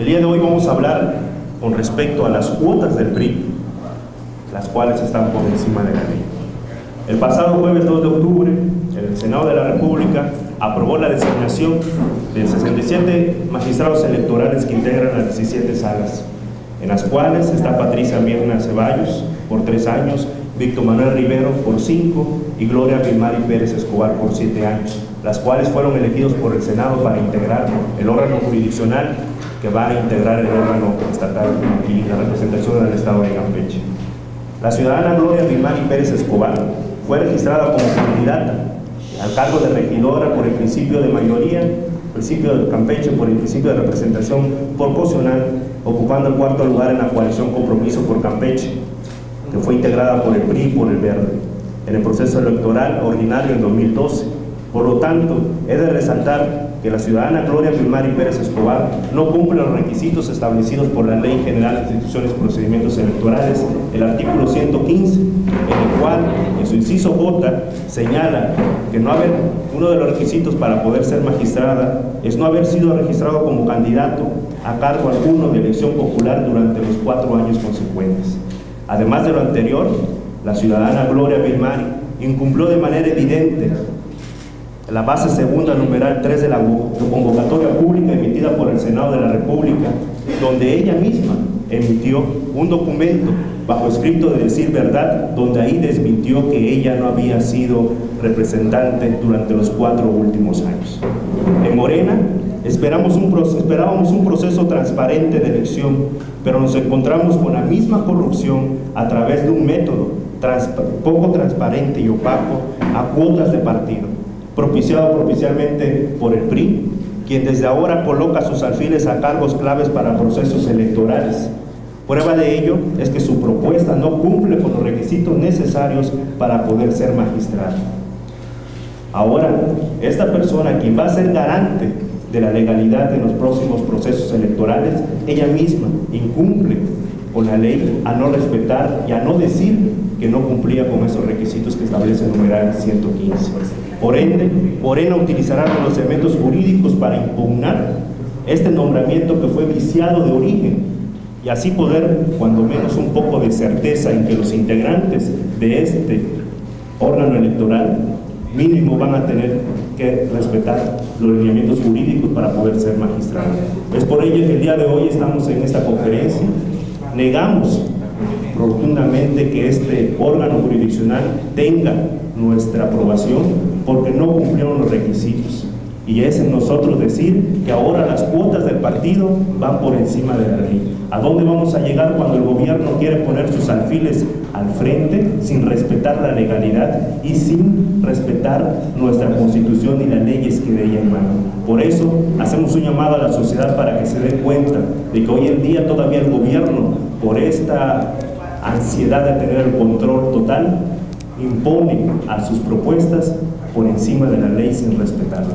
El día de hoy vamos a hablar con respecto a las cuotas del PRI, las cuales están por encima de la ley. El pasado jueves 2 de octubre, el Senado de la República aprobó la designación de 67 magistrados electorales que integran las 17 salas, en las cuales está Patricia Mirna Ceballos por tres años, Víctor Manuel Rivero por cinco y Gloria Vilmari Pérez Escobar por siete años, las cuales fueron elegidos por el Senado para integrar el órgano jurisdiccional que va a integrar el órgano estatal y la representación del Estado de Campeche. La ciudadana Gloria Vilmari Pérez Escobar fue registrada como candidata al cargo de regidora por el principio de mayoría, principio de Campeche por el principio de representación proporcional, ocupando el cuarto lugar en la coalición Compromiso por Campeche, que fue integrada por el PRI y por el Verde, en el proceso electoral ordinario en 2012. Por lo tanto, he de resaltar que la ciudadana Gloria Pilmari Pérez Escobar no cumple los requisitos establecidos por la Ley General de Instituciones y Procedimientos Electorales, el artículo 115, en el cual, en su inciso J, señala que no haber, uno de los requisitos para poder ser magistrada es no haber sido registrado como candidato a cargo alguno de elección popular durante los cuatro años consecuentes. Además de lo anterior, la ciudadana Gloria Pilmari incumplió de manera evidente la base segunda numeral 3 de la convocatoria pública emitida por el Senado de la República, donde ella misma emitió un documento bajo escrito de decir verdad, donde ahí desmintió que ella no había sido representante durante los cuatro últimos años. En Morena esperamos un esperábamos un proceso transparente de elección, pero nos encontramos con la misma corrupción a través de un método poco transparente y opaco a cuotas de partido propiciado propicialmente por el PRI, quien desde ahora coloca sus alfiles a cargos claves para procesos electorales. Prueba de ello es que su propuesta no cumple con los requisitos necesarios para poder ser magistrado. Ahora, esta persona, quien va a ser garante de la legalidad en los próximos procesos electorales, ella misma incumple con la ley a no respetar y a no decir que no cumplía con esos requisitos que establece el numeral 115. Por ende, Morena utilizará los elementos jurídicos para impugnar este nombramiento que fue viciado de origen y así poder, cuando menos un poco de certeza en que los integrantes de este órgano electoral mínimo van a tener que respetar los lineamientos jurídicos para poder ser magistrados. Es por ello que el día de hoy estamos en esta conferencia. Negamos rotundamente que este órgano jurisdiccional tenga nuestra aprobación porque no cumplieron los requisitos. Y es en nosotros decir que ahora las cuotas del partido van por encima de la ley. ¿A dónde vamos a llegar cuando el gobierno quiere poner sus alfiles al frente sin respetar la legalidad y sin respetar nuestra constitución y las leyes que de ella emanan? Por eso hacemos un llamado a la sociedad para que se dé cuenta de que hoy en día todavía el gobierno, por esta ansiedad de tener el control total, impone a sus propuestas por encima de la ley sin respetarla.